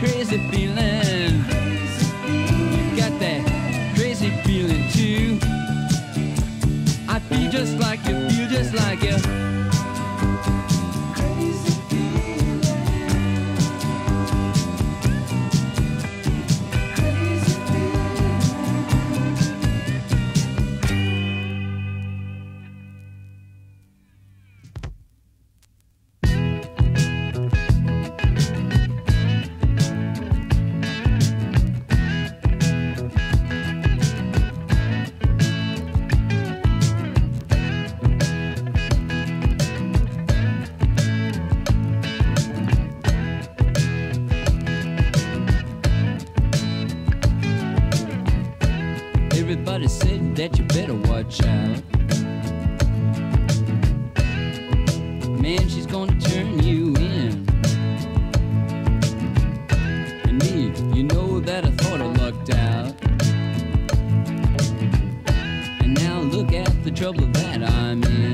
crazy feeling. Everybody said that you better watch out. Man, she's gonna turn you in. And me, you know that I thought I lucked out. And now look at the trouble that I'm in.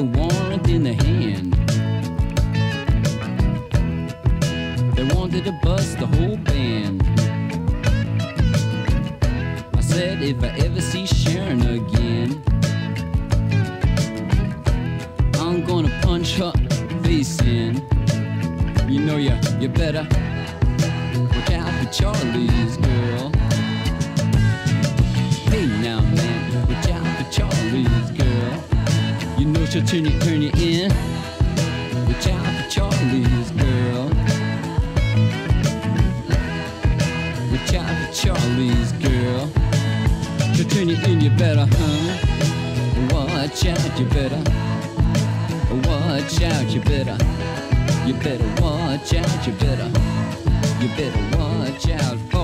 A warrant in their hand. They wanted to bust the whole band. I said if I ever see Sharon again, I'm gonna punch her face in. You know you, you better watch out for Charley's girl. She'll turn you, turn you in. Watch out for Charley's girl. Watch out for Charley's girl. She'll turn you in, you better, huh? Watch out, you better. Watch out, you better. You better watch out, you better. You better watch out for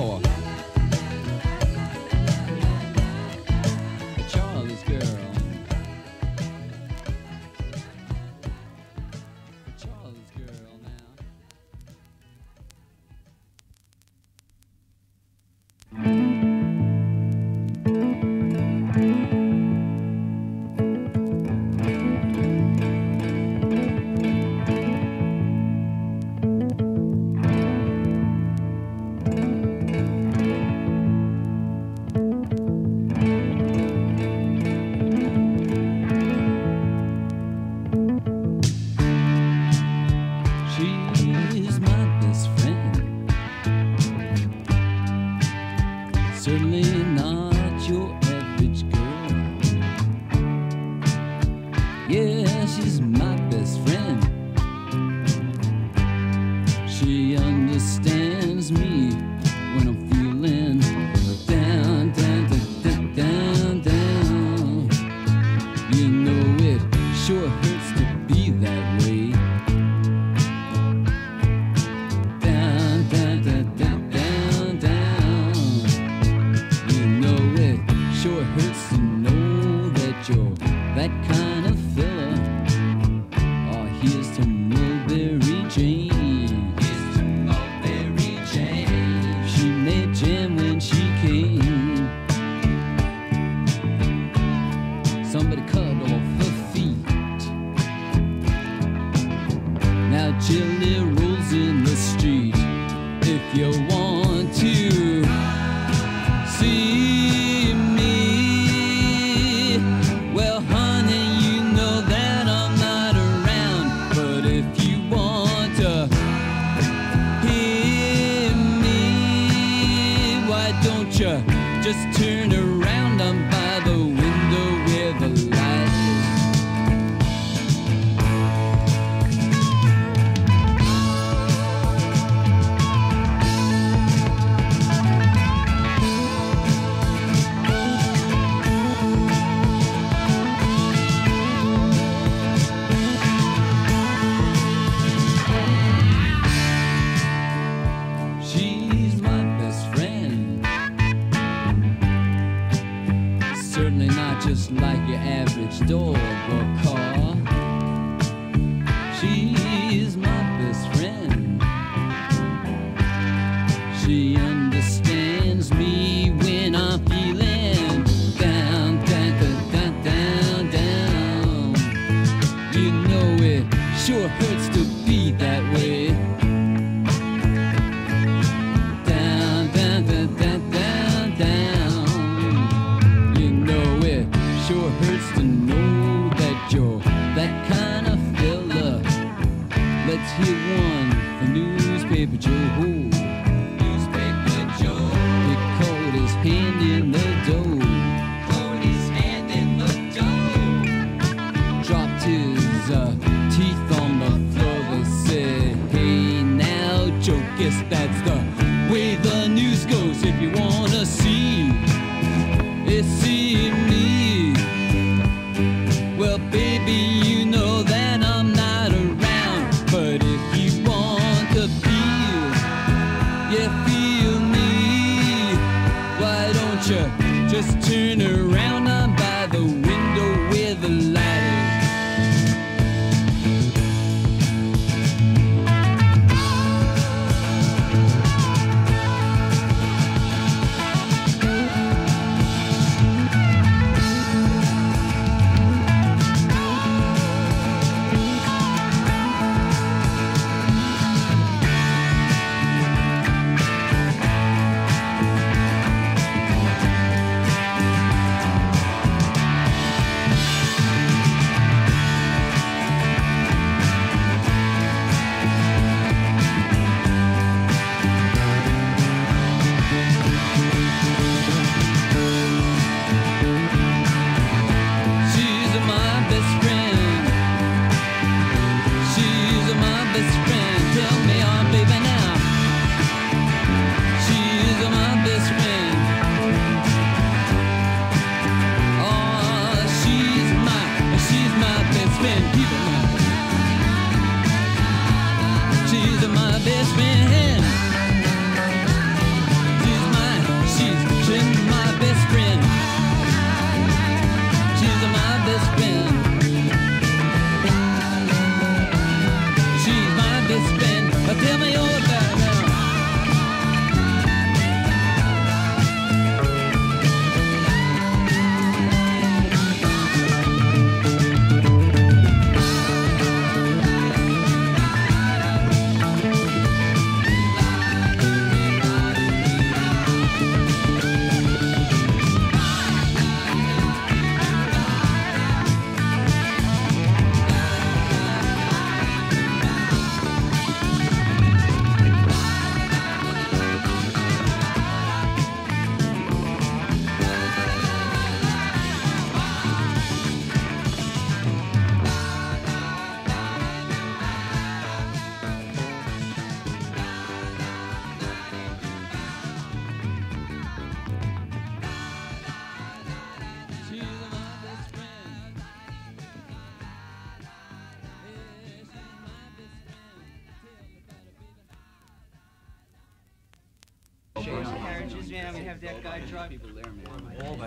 that like your average dog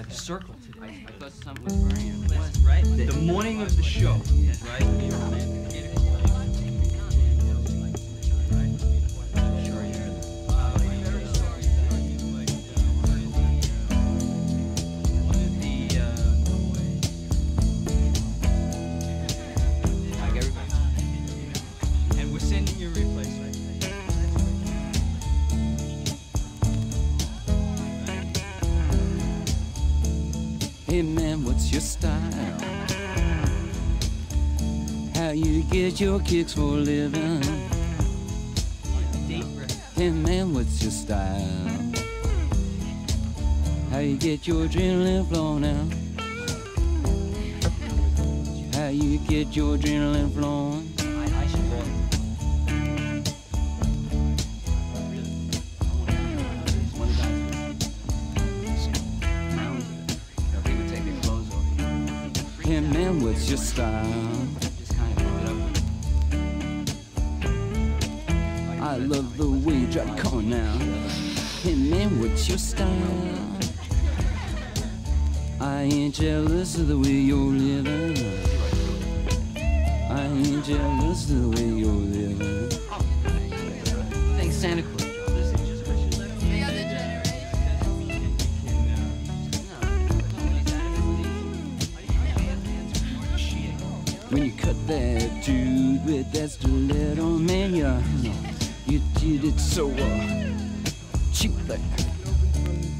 a circle today. I, I thought something was burning. Right? The, morning of the show, right? Kicks for a living? Hey man, what's your style? How you get your adrenaline flowing? How you get your adrenaline flowing? Hey man, what's your style? Love the way you drive a car now. Hey man, what's your style? I ain't jealous of the way you're living. I ain't jealous of the way you're living. Thanks, Santa Claus. When you cut that dude with that stiletto, man, you, you did it so uh, cheaply.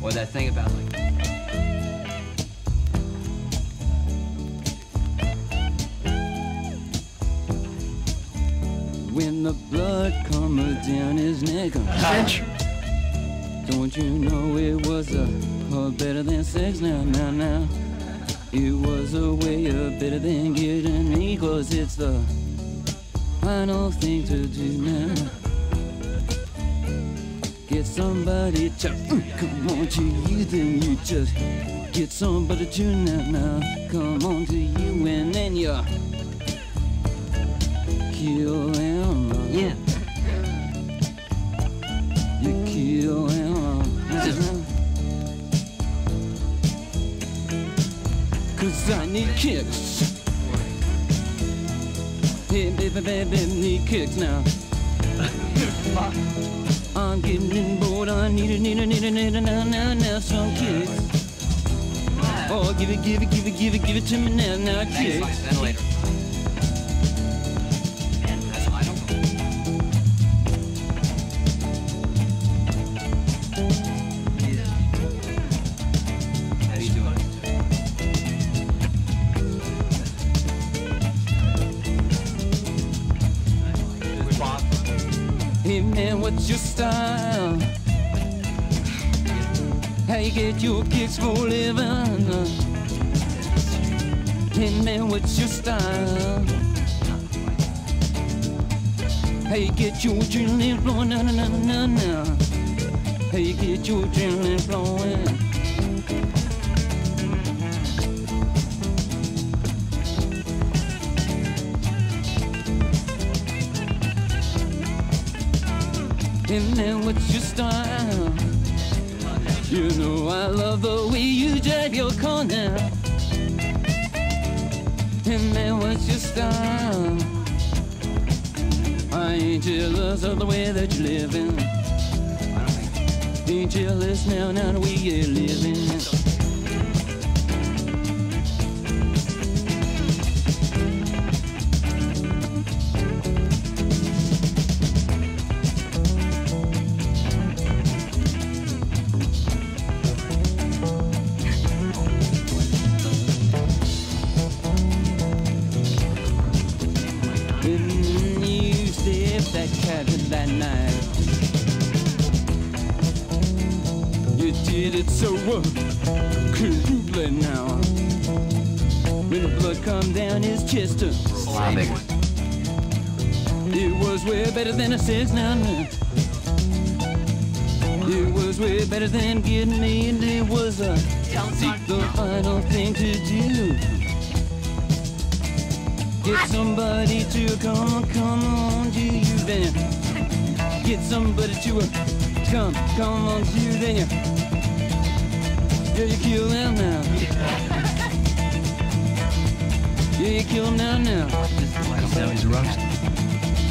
Or that thing about like. When the blood comes down his neck, don't you know it was a, a better than sex now, now, now. It was a way of better than getting me, cause it's the final thing to do now. Get somebody to mm, come on to you, then you just get somebody to now, now. Come on to you, and then you kill him. Yeah. You kill him. Cause I need kicks. Hey, baby, baby, need kicks now. I'm getting bored. I need it, need it, need it, need it now, now, now, some kicks. Oh, give it, give it, give it, give it, give it to me now, now, Thanks. Mike. Ventilator. Your style? How you get your kicks for living? Hey man, what's your style? How you get your adrenaline flowing? Na, na, na, na, na. How you get your adrenaline flowing? Hey man, what's your style? You know I love the way you drive your car now. Hey man, what's your style? I ain't jealous of the way that you're living. Ain't jealous now, now the way you're living. Chest, uh, Slavic. it was way better than a now. It was way better than getting me, and it was uh, the final thing to do. Get somebody to come, come on to you then. Get somebody to uh, come, come on to you then. You, yeah, you kill them now. Yeah, you kill him now, now. Just let him he's.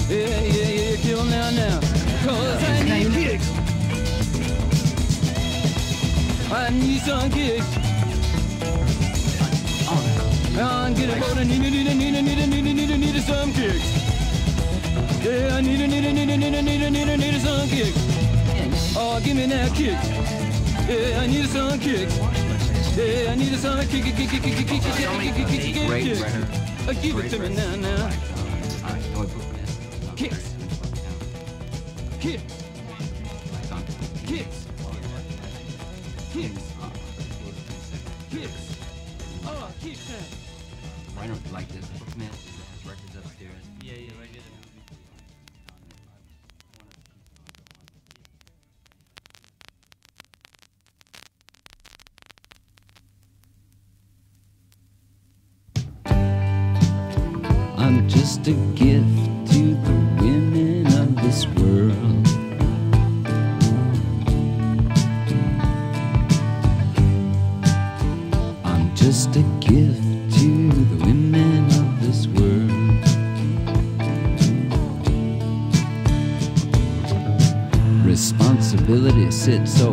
Yeah, yeah, yeah, kill him now, now. Cause I need kicks. I need some kicks. I'm getting bored, I need, need, need, need, need, need, need, need, need some kicks. Yeah, I need, need, need, need, need, need, need some kicks. Oh, give me that kick. Yeah, I need some kicks. Yeah, I need a song. Kick it, kick it, kick it, kick it, kick it, kick it, kick it. Give it to me now, now. just a gift to the women of this world. Responsibility sits so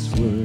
His word.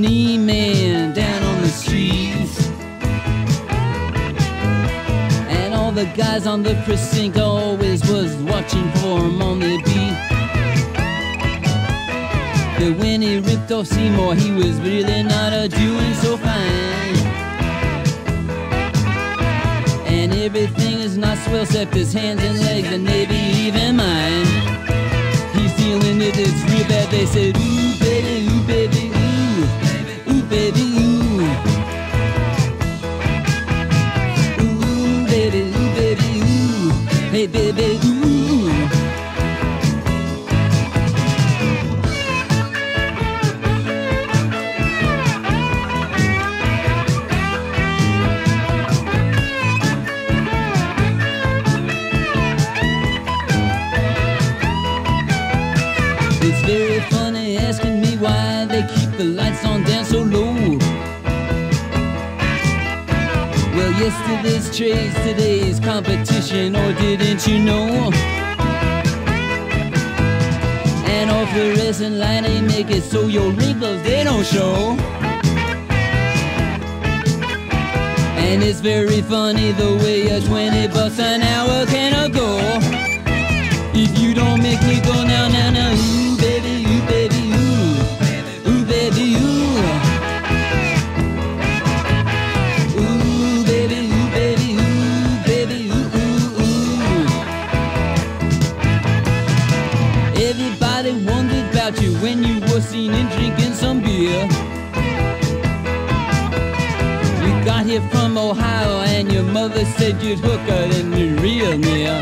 B&E man down on the streets. And all the guys on the precinct always was watching for him on the beat. But when he ripped off Seymour, he was really not a doing so fine. And everything is not swell except his hands and legs and maybe even mine. He's feeling it, it's real bad. They said, ooh, It's very funny asking me why they keep the lights on down so low. Well, this trades, today's competition, or didn't you know? And all fluorescent light ain't make it so your wrinkles they don't show. And it's very funny the way a 20 bucks an hour can go. If you don't make me go now, now, now, ooh, You got here from Ohio and your mother said you'd hook her in the real near.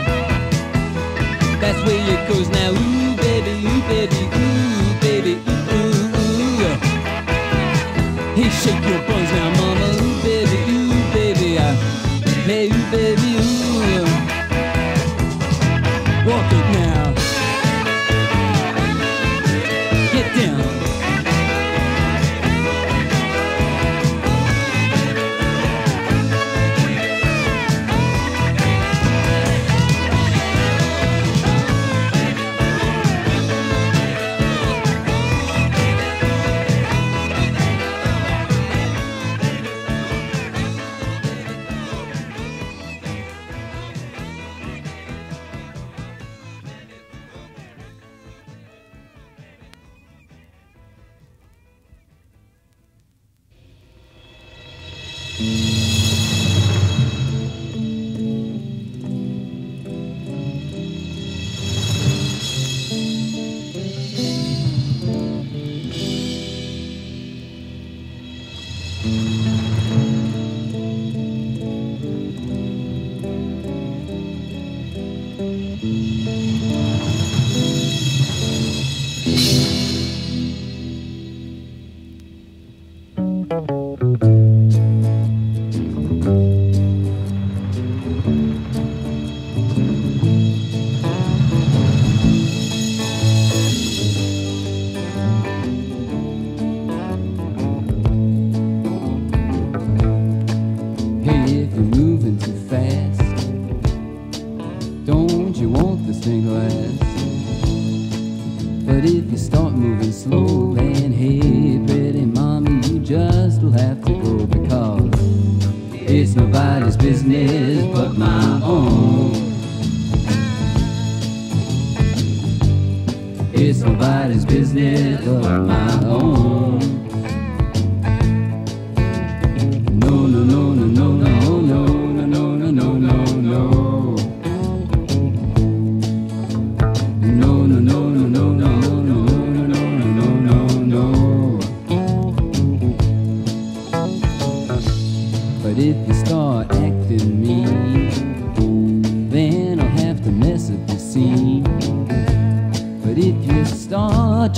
That's where it goes now. Ooh, baby, ooh, baby, ooh, baby, ooh, ooh, ooh. Hey, shake your buns now, mama. Ooh, baby, ooh, baby. Uh, hey, ooh, baby, ooh. Walk it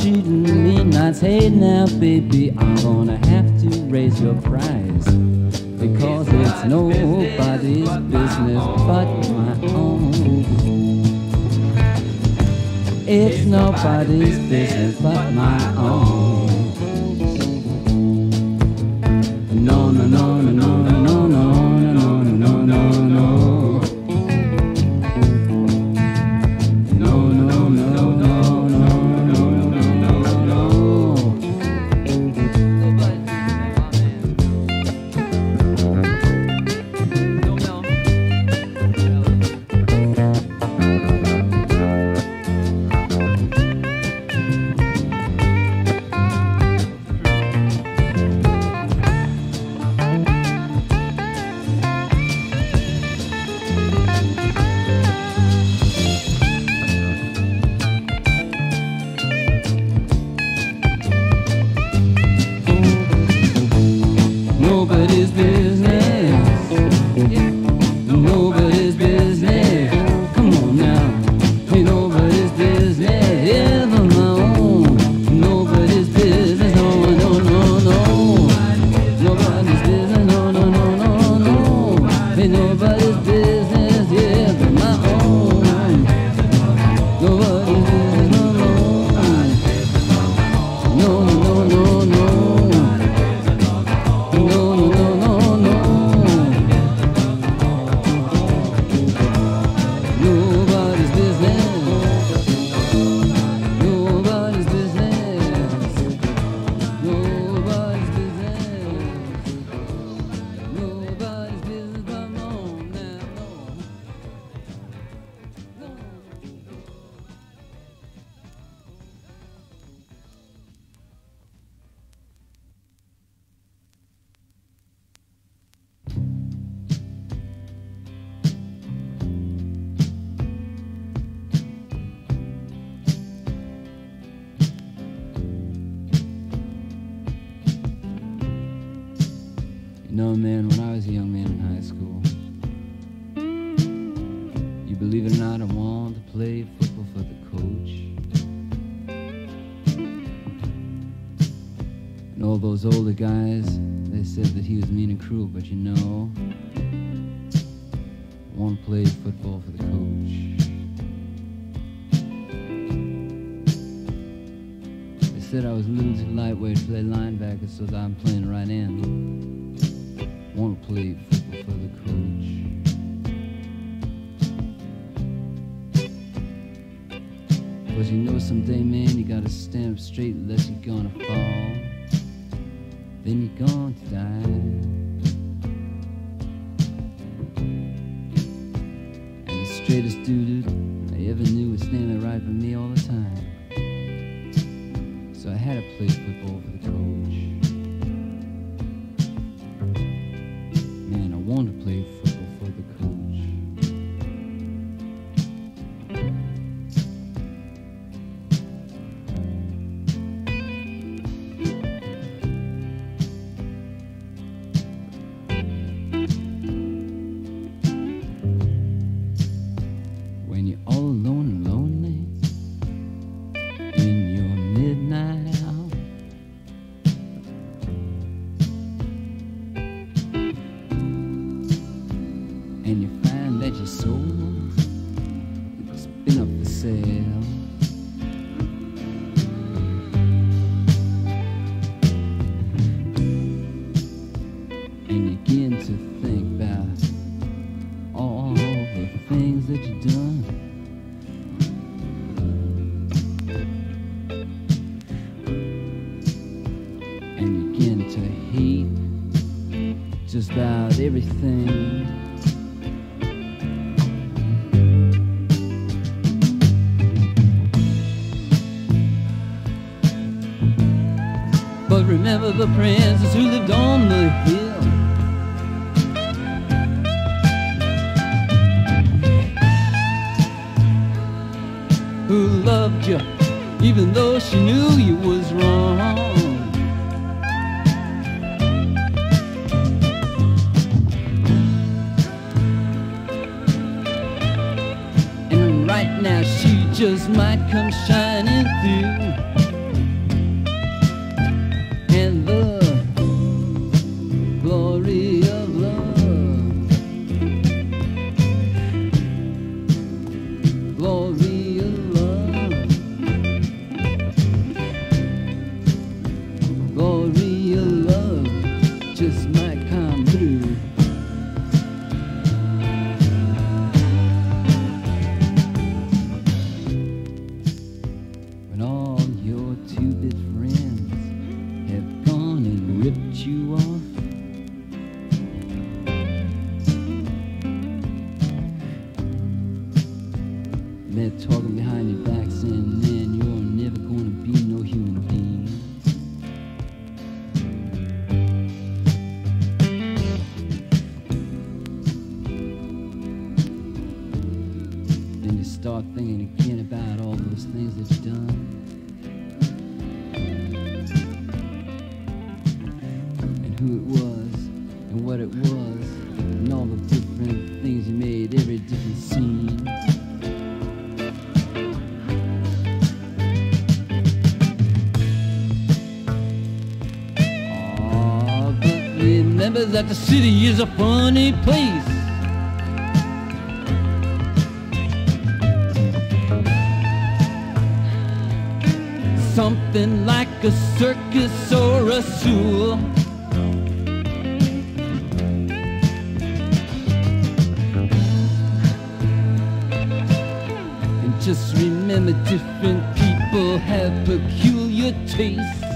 cheating me nights, Hey now, baby, I'm gonna have to raise your price. Because it's, it's nobody's business, but my own. It's, it's nobody's business, business but my own. No, no, no, no, no. no. You man, when I was a young man in high school, you believe it or not, I wanted to play football for the coach. And all those older guys, they said that he was mean and cruel, but you know, I want to play football for the coach. They said I was a little too lightweight to play linebacker, so I'm playing right end football for the coach. Cause you know someday, man, you gotta stand up straight unless you're gonna fall. Then you're to die. And the straightest dude I ever knew was standing right by me all the time. So I had to play football for the coach. Just about everything. But remember the princess who lived on the hill. Who loved you even though she knew you was wrong. Just might come shining through. that the city is a funny place. Something like a circus or a zoo. And just remember different people have peculiar tastes.